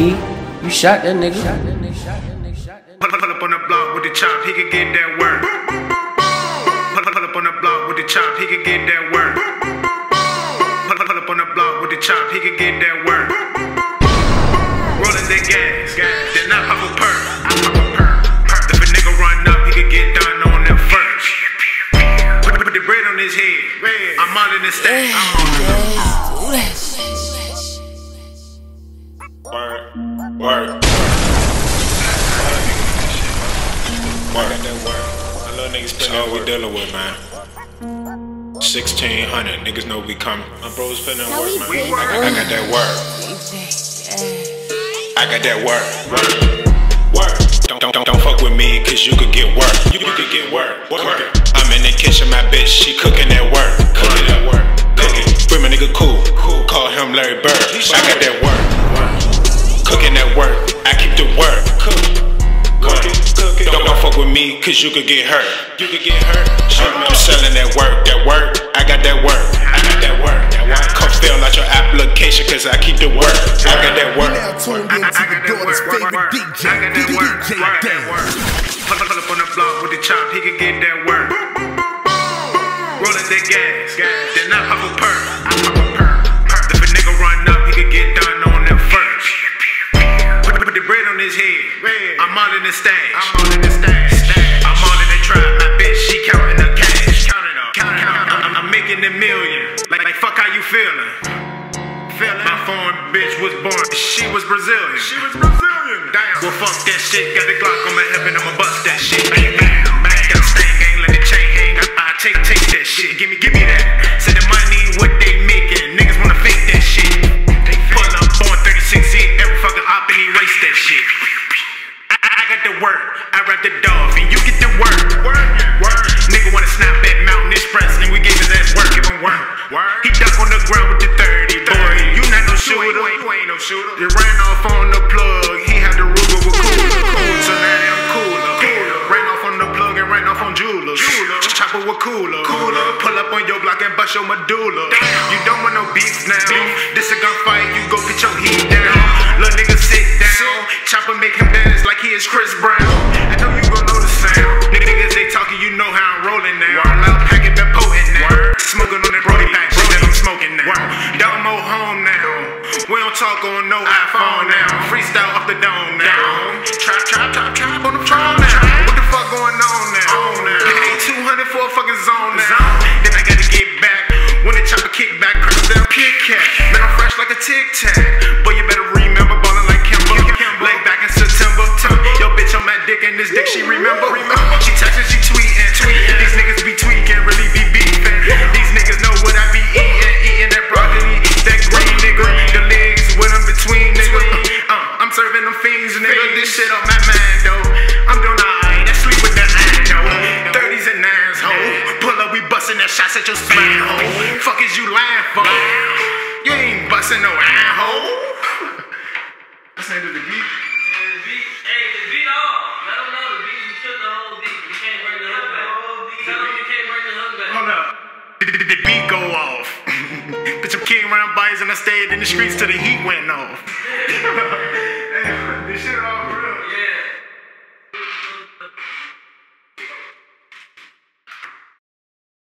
key. You shot that nigga. Pull, pull up on the block with the chop, he can get that work. Pull, pull up on the block with the chop, he can get that work. Pull, pull up on the block with the chop, he can get that work. Rolling that gas, then I pop a perk. I pop a. If a nigga run up, he can get done on them first. Put, put the bread on his head. I'm all in the stack. I'm all in the Word. Word. Word. My little niggas spend all we dealing with, man. 1600, niggas know we coming. My bro's spending work, man. I got, I got that word. I got that word. Word. Word. Don't, don't, don't, don't fuck with me, cause you could get work. You, you could get work. Word. I'm in the kitchen, my bitch, she cooking that work. Cooking I keep the work. Cooking. Cooking. Don't, don't fuck with me, cause you could get hurt. You could get hurt. I'm selling that work. That work. I got that work. I got that work. That work. Come fill out your application, cause I keep the work. I got that work. Now tuned in to the daughter's favorite DJ, DJ Dan. Pull, pull up on the block with the chop, he can get that work. Rolling that gas, then I pop a perk. I pop a perk. Put, the bread on his head. I'm all in the stash. I'm all in the stash. I'm all in the trap. My bitch, she counting the cash. Count it up. Count it up. I'm, I'm making a million. Like, like, fuck how you feeling? Feeling. My foreign bitch was born. She was Brazilian. She was Brazilian. Damn. Well, fuck that shit. Got the Glock on my hip and I'ma bust that shit. Bang, bang, bang. Got a stain gang, let the chain hang. I, I take, take that shit. Give me, give me that. Say the money, that shit. I, I, I got the work. I rap the dog and you get the work. Word, word. Nigga wanna snap at Mountain Express and we gave his ass work. Give him work. Word. He duck on the ground with the 30. Boy, you not no shooter. You ain't no shooter. You ran on your block and bust your medulla. You don't want no beef now. This a gunfight. You go get your heat down. Little nigga sit down. Chopper make him dance like he is Chris Brown. I know you gon' know the sound. Niggas they talking, you know how I'm rolling now. Loud packet been potent now. Smoking on that Brody pack shit that I'm smoking now. Domo home now. We don't talk on no iPhone now. Serving nigga. This shit on my mind, though. I'm doing alright. I sleep with that iron, though. 30s and 9s, ho. Pull up, we bustin' that shots at your spine, ho. Fuck is you lying for? You ain't bustin' no iron, ho. I said to the beat. Yeah, the beat, hey, the beat off. Let them know the beat, you took the whole beat. You can't bring the hook back. Tell them you can't bring the hook back. Hold up. The, the, the beat go off. Bitch, I'm King Rambious and I stayed in the streets till the heat went off.